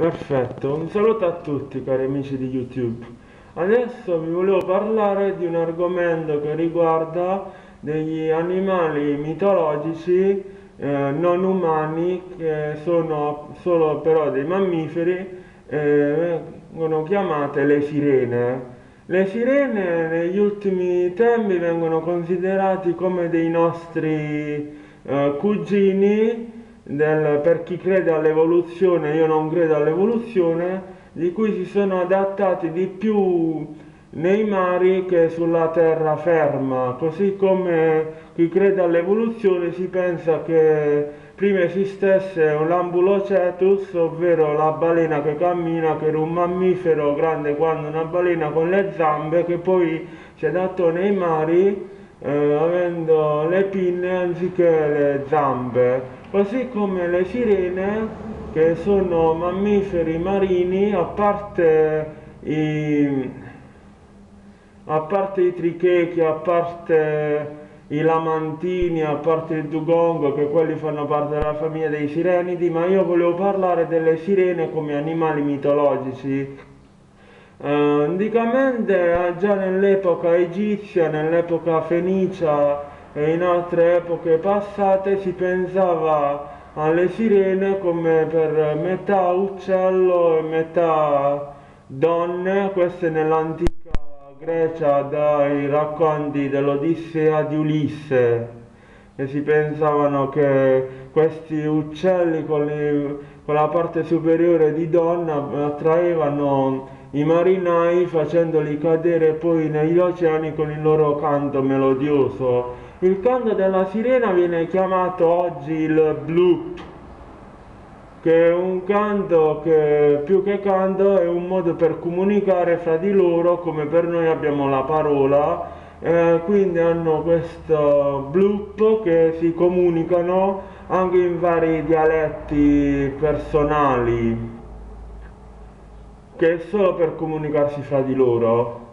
Perfetto, un saluto a tutti cari amici di YouTube. Adesso vi volevo parlare di un argomento che riguarda degli animali mitologici eh, non umani che sono solo però dei mammiferi eh, vengono chiamate le sirene. Le sirene negli ultimi tempi vengono considerati come dei nostri eh, cugini del, per chi crede all'evoluzione, io non credo all'evoluzione, di cui si sono adattati di più nei mari che sulla terraferma, così come chi crede all'evoluzione si pensa che prima esistesse lambulocetus, ovvero la balena che cammina, che era un mammifero grande quanto una balena con le zambe, che poi si adattò nei mari eh, avendo le pinne anziché le zambe così come le sirene che sono mammiferi marini a parte i, a parte i trichechi, a parte i lamantini, a parte il dugongo, che quelli fanno parte della famiglia dei sirenidi, ma io volevo parlare delle sirene come animali mitologici. Uh, anticamente, già nell'epoca egizia, nell'epoca fenicia, e in altre epoche passate si pensava alle sirene come per metà uccello e metà donne, queste nell'antica Grecia dai racconti dell'Odissea di Ulisse, e si pensavano che questi uccelli con, le, con la parte superiore di donna attraevano i marinai facendoli cadere poi negli oceani con il loro canto melodioso. Il canto della sirena viene chiamato oggi il bloop, che è un canto che più che canto è un modo per comunicare fra di loro come per noi abbiamo la parola, eh, quindi hanno questo bloop che si comunicano anche in vari dialetti personali, che solo per comunicarsi fra di loro.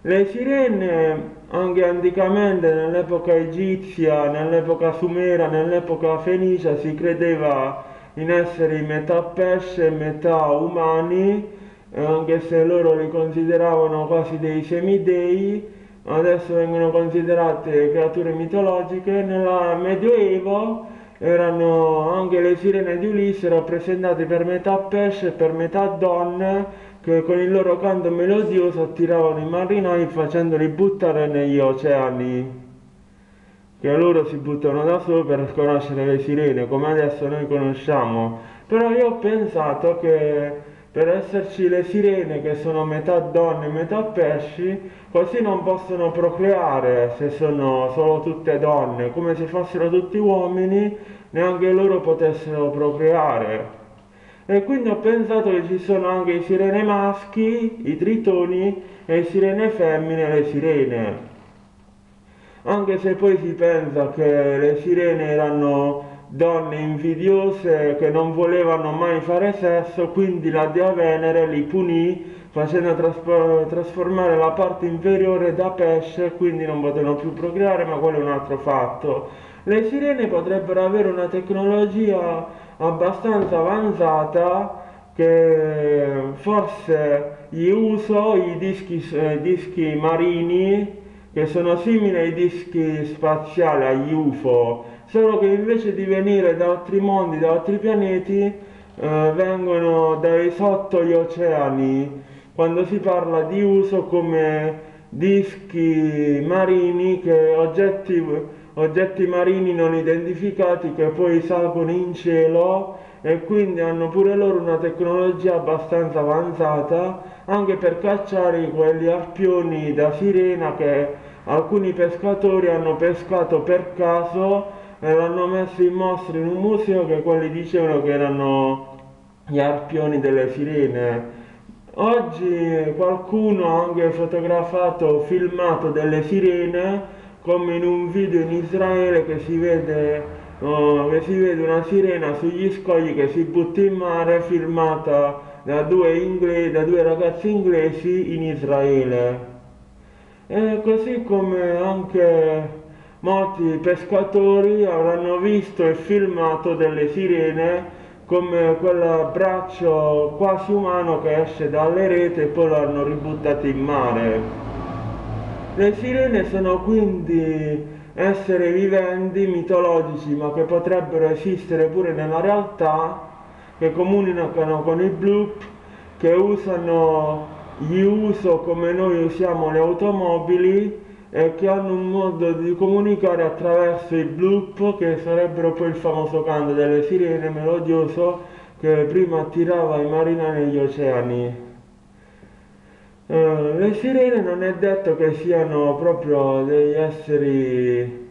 Le sirene anche anticamente nell'epoca egizia, nell'epoca sumera, nell'epoca fenicia si credeva in esseri metà pesce e metà umani, anche se loro li consideravano quasi dei semidei, adesso vengono considerate creature mitologiche. Nel Medioevo erano anche le sirene di Ulisse rappresentate per metà pesce e per metà donne che con il loro canto melodioso attiravano i marinai facendoli buttare negli oceani. Che loro si buttano da solo per conoscere le sirene come adesso noi conosciamo. Però io ho pensato che per esserci le sirene che sono metà donne e metà pesci così non possono procreare se sono solo tutte donne come se fossero tutti uomini neanche loro potessero procreare e quindi ho pensato che ci sono anche i sirene maschi, i tritoni e i sirene femmine, le sirene. Anche se poi si pensa che le sirene erano donne invidiose che non volevano mai fare sesso, quindi la dea Venere li punì facendo trasformare la parte inferiore da pesce, quindi non potevano più procreare, ma quello è un altro fatto. Le sirene potrebbero avere una tecnologia abbastanza avanzata che forse gli uso i dischi, eh, dischi marini che sono simili ai dischi spaziali, agli UFO, solo che invece di venire da altri mondi, da altri pianeti, eh, vengono dai sotto gli oceani, quando si parla di uso come dischi marini che oggetti oggetti marini non identificati che poi salgono in cielo e quindi hanno pure loro una tecnologia abbastanza avanzata anche per cacciare quegli arpioni da sirena che alcuni pescatori hanno pescato per caso e l'hanno messo in mostra in un museo che quelli dicevano che erano gli arpioni delle sirene. Oggi qualcuno ha anche fotografato, filmato delle sirene come in un video in Israele che si vede, uh, che si vede una sirena sugli scogli che si butta in mare filmata da due, inglesi, da due ragazzi inglesi in Israele. E così come anche molti pescatori avranno visto e filmato delle sirene come quell'abbraccio quasi umano che esce dalle reti e poi lo hanno ributtato in mare. Le sirene sono quindi esseri viventi, mitologici, ma che potrebbero esistere pure nella realtà, che comunicano con i bloop, che usano gli uso come noi usiamo le automobili e che hanno un modo di comunicare attraverso il bloop che sarebbero poi il famoso canto delle sirene melodioso che prima attirava i marinai negli oceani. Uh, le sirene non è detto che siano proprio degli esseri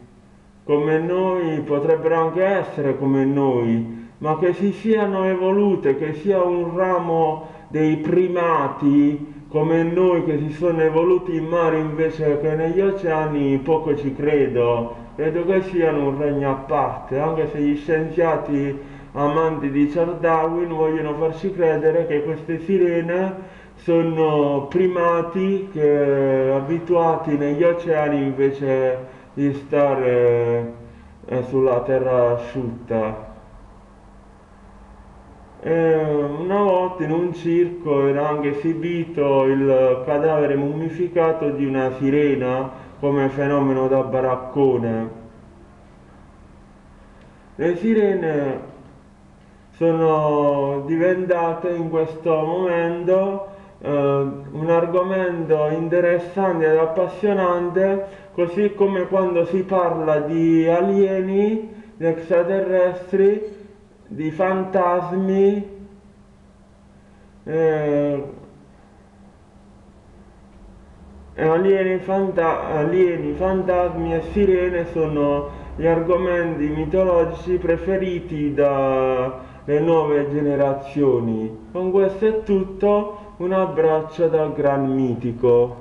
come noi, potrebbero anche essere come noi, ma che si siano evolute, che sia un ramo dei primati come noi che si sono evoluti in mare invece che negli oceani, poco ci credo. Credo che siano un regno a parte, anche se gli scienziati amanti di Charles Darwin vogliono farci credere che queste sirene sono primati che abituati negli oceani invece di stare eh, sulla terra asciutta. Eh, una volta in un circo era anche esibito il cadavere mummificato di una sirena come fenomeno da baraccone. Le sirene sono diventate in questo momento un argomento interessante ed appassionante, così come quando si parla di alieni, di extraterrestri, di fantasmi eh, alieni, fanta alieni, fantasmi e sirene sono gli argomenti mitologici preferiti dalle nuove generazioni. Con questo è tutto, un abbraccio dal gran mitico.